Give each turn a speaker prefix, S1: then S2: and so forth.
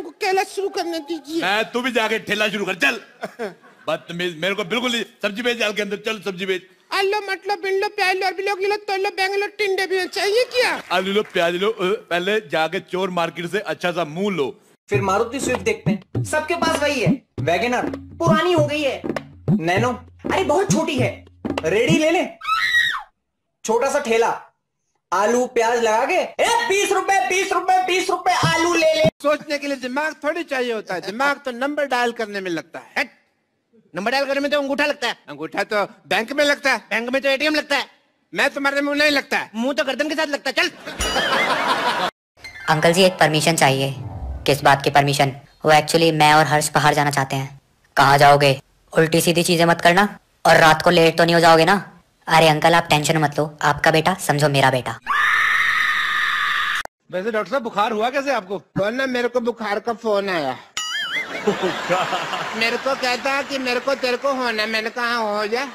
S1: हमको केला शुरू करने दीजिए।
S2: मैं तू भी जाके ठेला शुरू कर चल। बदतमीज मेरे को बिल्कुल नहीं सब्ज़ी बेच जाल के अंदर चल सब्ज़ी बेच।
S1: आलो मटलो बिन लो प्याज लो अरबी किलो तोल लो बैंगन लो टिंडे भी चाहिए क्या?
S2: आलू लो प्याज लो पहले जाके चोर मार्केट से अच्छा सा मुँह लो।
S3: फिर मारुति स्विफ्ट देखते हैं। सबके पास वही है वैगनर पुरानी हो गई है। नैनो अरे बहुत छोटी है। रेडी ले ले। छोटा सा ठेला। आलू प्याज लगा के बीस रुपए बीस रुपए बीस रुपए आलू
S1: सोचने के लिए दिमाग थोड़ी चाहिए होता है। दिमाग तो नंबर डायल करने में लगता है।
S4: नंबर डायल करने में तो अंगूठा लगता है।
S1: अंगूठा तो बैंक में लगता है।
S4: बैंक में तो एटीएम लगता है।
S1: मैं तुम्हारे मुँह नहीं लगता है।
S4: मुँह तो गर्दन के साथ लगता है। चल।
S5: अंकल जी एक परमिशन चाहिए। किस बात की परमिशन वो एक्चुअली मैं और हर्ष बाहर जाना चाहते हैं। कहाँ जाओगे? उल्टी सीधी चीज़ें मत करना। और रात को लेट तो नहीं हो जाओगे ना? अरे अंकल आप टेंशन मत लो। आपका बेटा समझो मेरा बेटा।
S1: वैसे डॉक्टर साहब बुखार हुआ कैसे आपको? फ़ोन ना मेरे को बुखार का फ़ोन आया। मेरे को कहता है कि मेरे को तेरे को होना है। मैंने कहा हो जा।